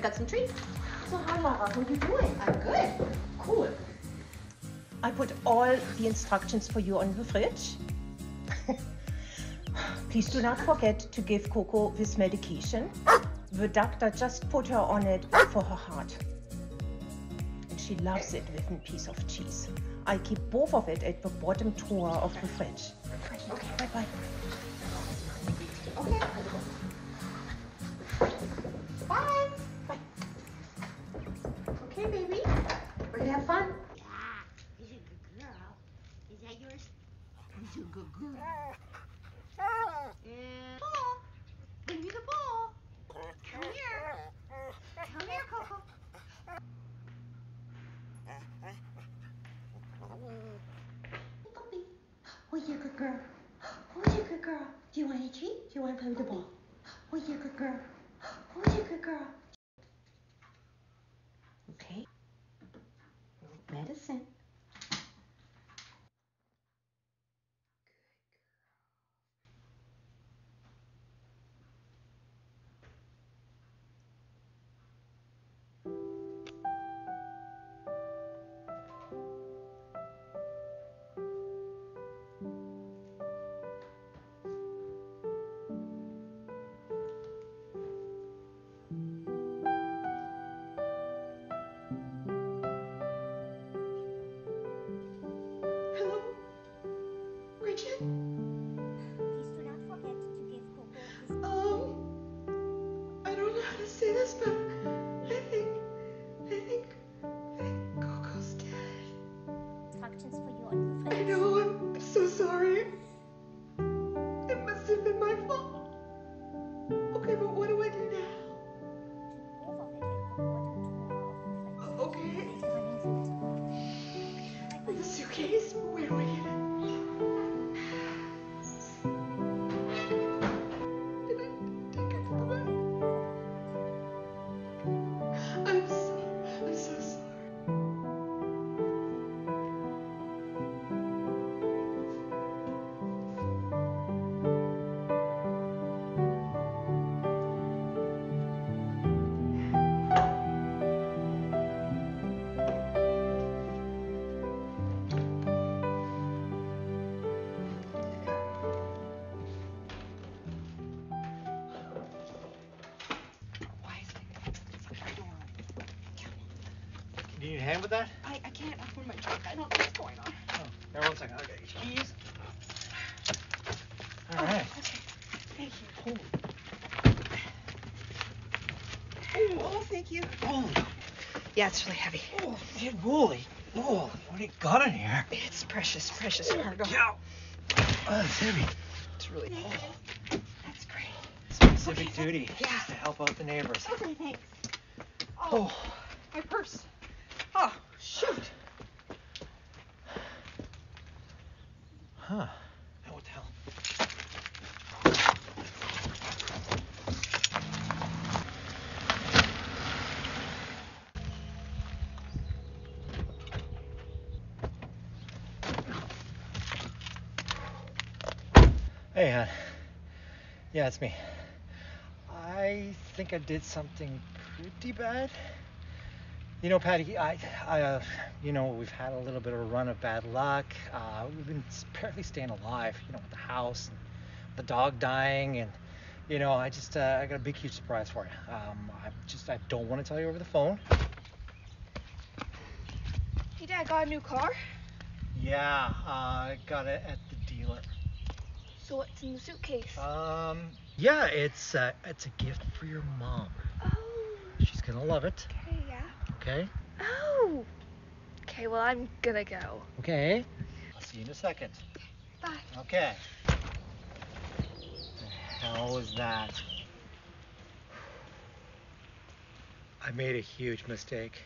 got some treats. So hi Mara, how are you doing? I'm good. Cool. I put all the instructions for you on the fridge. Please do not forget to give Coco this medication. The doctor just put her on it for her heart. And she loves it with a piece of cheese. I keep both of it at the bottom drawer of the fridge. Okay, bye bye. Is a good girl. Yeah. Ball. Bring me the ball. Come here. Come here, Coco. Puppy. Oh, you're a good girl. Oh, you're a good girl. Do you want a treat? Do you want to play with the ball? Oh, you're a good girl. Oh, you're a good girl. Okay. Medicine. You need a hand with that? I, I can't open my trunk. I don't know what's going on. Oh, here, one second. I'll get your keys. All right. Oh, okay. Thank you. Holy, Oh, thank you. holy, Yeah, it's really heavy. oh, it holy, oh, what do you got in here? It's precious, precious oh, cargo. Yeah. Oh, it's heavy. It's really oh. That's great. Specific Okay. duty. Yeah. Just to help out the neighbors. Okay, thanks. Oh, oh My purse. Oh, shoot. huh. Now what the hell? Hey, hon. Yeah, it's me. I think I did something pretty bad. You know, Patty, I, I, uh, you know, we've had a little bit of a run of bad luck. Uh, we've been barely staying alive, you know, with the house and the dog dying, and you know, I just, uh, I got a big, huge surprise for you. Um, I just, I don't want to tell you over the phone. Hey, Dad, got a new car? Yeah, uh, I got it at the dealer. So what's in the suitcase? Um, yeah, it's, uh, it's a gift for your mom. oh, She's gonna love it. okay, yeah. Okay. Oh. Okay, well, I'm gonna go. Okay. I'll see you in a second. Bye. Okay. The hell was that? I made a huge mistake.